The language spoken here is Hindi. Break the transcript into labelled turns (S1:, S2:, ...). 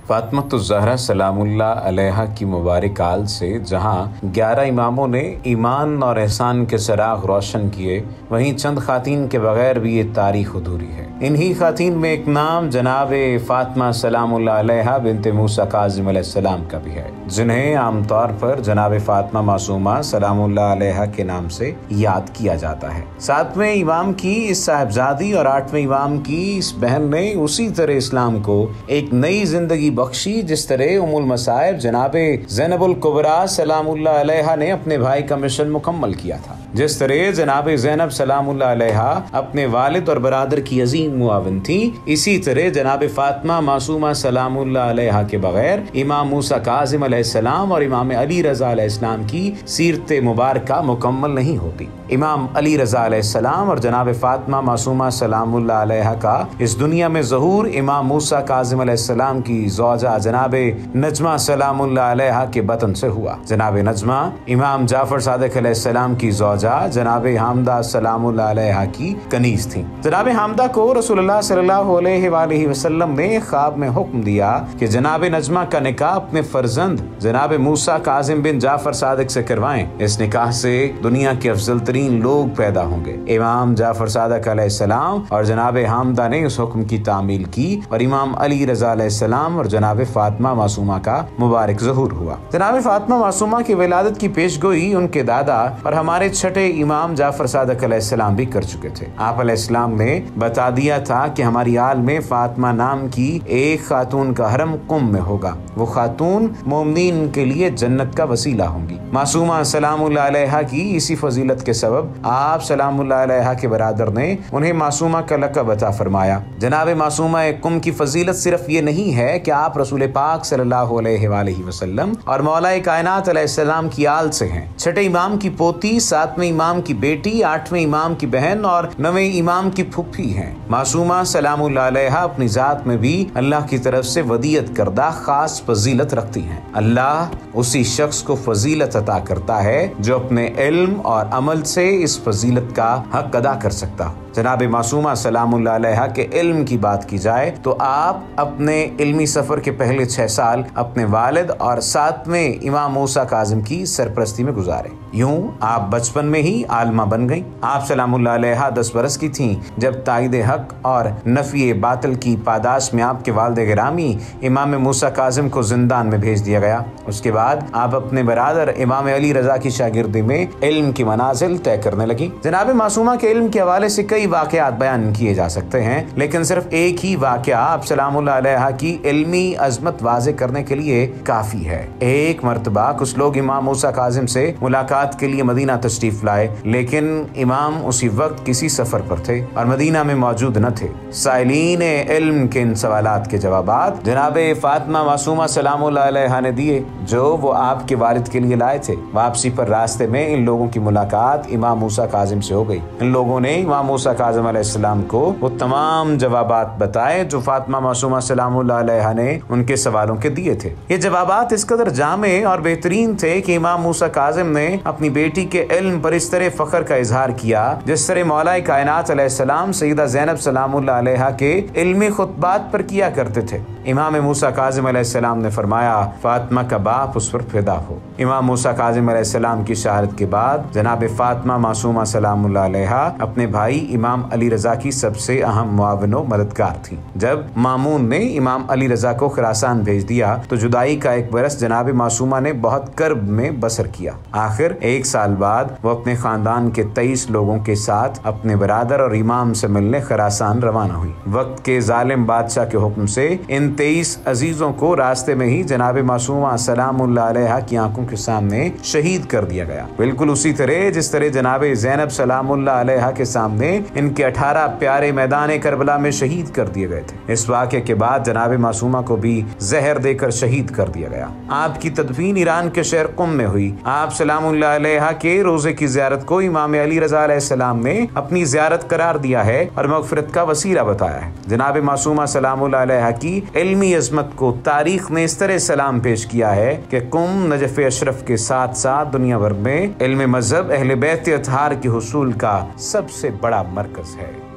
S1: फातमत जहरा सलामुल्ला की मुबारक आल से, जहाँ ग्यारह इमामों ने ईमान और एहसान के सराग रोशन किए, वहीं चंद खातन के बगैर भी ये तारीख अधूरी है। इन्हीं खातन में एक नाम जनाब फातमा सलामुल्ला बिनते मूसा काजिम सलाम का भी है, जिन्हें आमतौर पर जनाब फातमा मासूमा सलामुल्ला के नाम से याद किया जाता है। सातवें इमाम की, इस साहबजादी और आठवें इमाम की इस बहन ने उसी तरह इस्लाम को एक नई ज़िंदगी बख्शी जिस तरह उमुल मसाइब जनाब जैनबुल कुबरा सलाम ने अपने भाई का मिशन मुकम्मल किया था। जिस तरह जनाब जैनब सलाम अपने वालिद और बरदर की अजीम मुआवन थी, इसी तरह जनाब फातमा मासूमा सलाम के बगैर इमाम मूसा काजिम सलाम और इमाम अली रजा इस्लाम की सीरत मुबारक मुकम्मल नहीं होती। इमाम अली रजा सलाम और जनाब फातमा मासूमा सलाम का इस दुनिया में जहूर इमाम मूसा काजिम सलाम की जौजा जनाब नजमा सलाम के बतन से हुआ। जनाब नजमा, इमाम जाफ़र सादक सलाम की जौजा, जनाब हमदा सलाम की कनीज थी। जनाब हमदा को रसोल्ला ने ख्वाब में हुक्म दिया कि जनाब नजमा का निकाह अपने फर्जंद जनाब मूसा काजिम बिन जाफ़र सादक से करवाएँ। इस निकाह से दुनिया के अफजल तरीन लोग पैदा होंगे। इमाम जाफ़र सादक सलाम और जनाब हामदा ने उस हुक्म की तामील की और इमाम अली रजा सलाम और जनाब फातमा मासूमा का मुबारक जहूर हुआ। जनाब फातमा मासूमा की विलादत की पेश गोई उनके दादा और हमारे छठे इमाम जाफ़र सादक भी कर चुके थे। आप ने बता दिया था कि हमारी आल में फातमा नाम की एक खातून का हरम कुम में होगा। वो खातून मोमिन के लिए जन्नत का वसीला होंगी। मासूमा सलाम की इसी फजीलत के सबब आप सलाम के बरादर ने उन्हें मासूमा का लकब अता फरमाया। जनाब मासूमा कुम की फजीलत सिर्फ़ ये नहीं है कि आप रसूल पाक सल्लल्लाहु अलैहि वसल्लम और मौलाए कायनात सलाम की आल से हैं। छठे इमाम की पोती, सातवें इमाम की बेटी, आठवें इमाम की बहन और नवे इमाम की फुफी हैं। मासूमा सलाम अपनी जात में भी अल्लाह की तरफ़ से वदियत करदा खास फजीलत रखती हैं। अल्लाह उसी शख्स को फजीलत अता करता है जो अपने इल्म और अमल से इस फजीलत का हक अदा कर सकता हो। जनाब मासूमा सलाम के इल्म की बात की जाए तो आप अपने इल्मी सफ़र के पहले छह साल अपने वालिद और सातवें इमाम मूसा काजिम की सरपरस्ती में गुजारे। यूँ आप बचपन में ही आलमा बन गई। आप सलाम दस बरस की थी, जब ताइद हक और नफी बातल की पादाश में आपके वालद ग्रामी इमाम मूसा काजिम को जिंदान में भेज दिया गया। उसके बाद आप अपने बरदर इमाम अली रजा की शागिर्दी में इल्म की मनाजिल तय करने लगी। जनाब मासूमा के इल्म के हवाले से कई वाकयात बयान किए जा सकते हैं, लेकिन सिर्फ़ एक ही वाक़ आप सलाम की इल्मी अजमत वाजे करने के लिए काफ़ी है। एक मरतबा कुछ लोग इमाम मूसा काजिम से मुलाकात के लिए मदीना तशरीफ़ लाए, लेकिन इमाम उसी वक्त किसी सफ़र पर थे और मदीना में मौजूद न थे। साइलिन इल्म के इन सवाल के जवाब जनाब फातमा मासूमा सलाम ने दिए, जो वो आपके वालिद के लिए लाए थे। वापसी पर रास्ते में इन लोगों की मुलाकात इमाम मूसा काजिम से हो गई। इन लोगों ने इमाम मूसा काजम अलैहिस्सलाम को वो तमाम जवाब बताए, जो फातिमा मासूमा सलाम ने उनके सवालों के दिए थे। ये जवाब इस कदर जामे और बेहतरीन थे कि इमाम मूसा काजिम ने अपनी बेटी के इल्म पर इस तरह फखर का इजहार किया, जिस तरह मौला कायनात सईदा जैनब सलाम के इल्मी खुतबात पर किया करते थे। इमाम मूसा काजिम सलाम ने फरमाया, फातिमा का बाप उस पर फिदा हो। इमाम मूसा काजिम सलाम की शहादत के बाद जनाब फातिमा मासूमा सलाम अपने भाई इमाम अली रजा की सबसे अहम मुआवन मददगार थी। जब मामून ने इमाम अली रजा को खरासान भेज दिया तो जुदाई का एक बरस जनाब मासूमा ने बहुत कर्ब में बसर किया। आखिर एक साल बाद वो अपने खानदान के तेईस लोगों के साथ अपने बरदर और इमाम से मिलने खरासान रवाना हुई। वक्त के जालिम बादशाह के हुक्म से इन तेईस अजीजों को रास्ते में ही जनाब मासूमा सलाम की आँखों के सामने शहीद कर दिया गया। बिल्कुल उसी तरह, जिस तरह जनाब जैनब सलाम के सामने इनके अठारह प्यारे मैदान करबला में शहीद कर दिए गए थे। इस वाक्य के बाद जनाब मासूमा को भी जहर देकर शहीद कर दिया गया। आपकी तदफीन ईरान के शहर कुम में हुई। आप सलाम के रोज़े की जियारत को इमाम अली रजा सलाम ने अपनी जियारत करार दिया है और मगफरत का वसीला बताया है। जनाब मासूमा सलाम की इल्मी अजमत को तारीख ने इस तरह सलाम पेश किया है कि कुम नजफ अशरफ के साथ साथ दुनिया भर में इल्म मज़हब, अहल बैत अतहार के हसूल का सबसे बड़ा मरकज है।